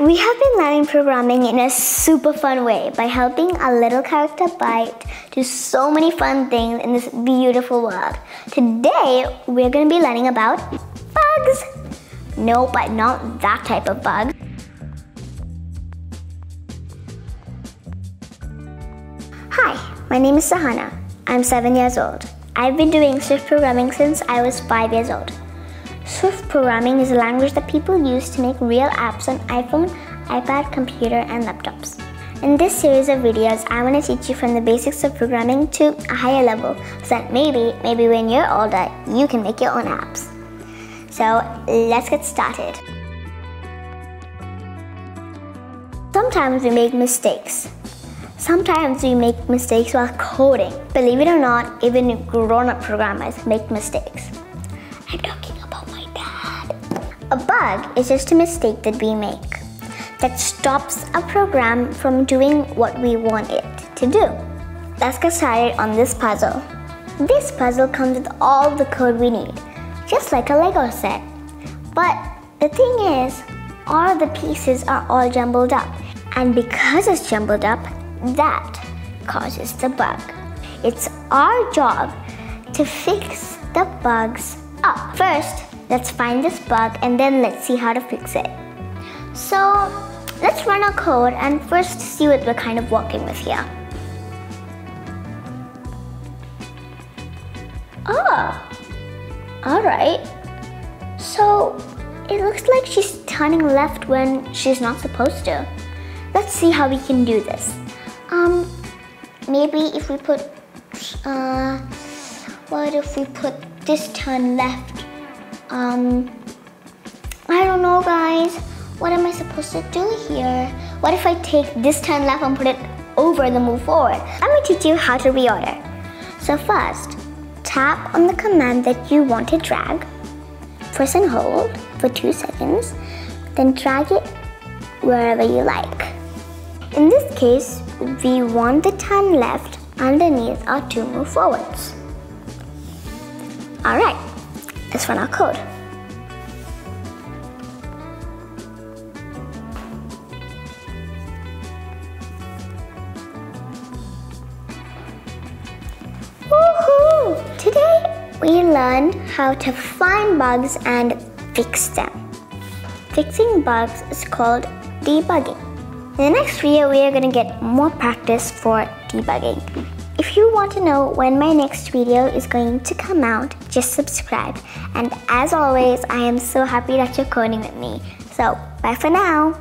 We have been learning programming in a super fun way by helping a little character Byte do so many fun things in this beautiful world. Today, we're going to be learning about bugs. No, but not that type of bug. Hi, my name is Sahana. I'm seven years old. I've been doing Swift programming since I was five years old. Swift programming is a language that people use to make real apps on iPhone, iPad, computer, and laptops. In this series of videos, I want to teach you from the basics of programming to a higher level so that maybe, maybe when you're older, you can make your own apps. So let's get started. Sometimes we make mistakes. Sometimes we make mistakes while coding. Believe it or not, even grown-up programmers make mistakes. I'm talking bug is just a mistake that we make that stops a program from doing what we want it to do. Let's get started on this puzzle. This puzzle comes with all the code we need, just like a Lego set. But the thing is, all the pieces are all jumbled up. And because it's jumbled up, that causes the bug. It's our job to fix the bugs up. First, Let's find this bug and then let's see how to fix it. So let's run our code and first see what we're kind of working with here. Ah, all right. So it looks like she's turning left when she's not supposed to. Let's see how we can do this. Um, maybe if we put, uh, what if we put this turn left um, I don't know guys. What am I supposed to do here? What if I take this turn left and put it over the move forward? Let me teach you how to reorder. So first, tap on the command that you want to drag. Press and hold for two seconds. Then drag it wherever you like. In this case, we want the turn left underneath our two move forwards. Alright, Let's run our code. Woohoo! Today we learned how to find bugs and fix them. Fixing bugs is called debugging. In the next video, we are going to get more practice for debugging. If you want to know when my next video is going to come out, just subscribe. And as always, I am so happy that you're coding with me. So, bye for now.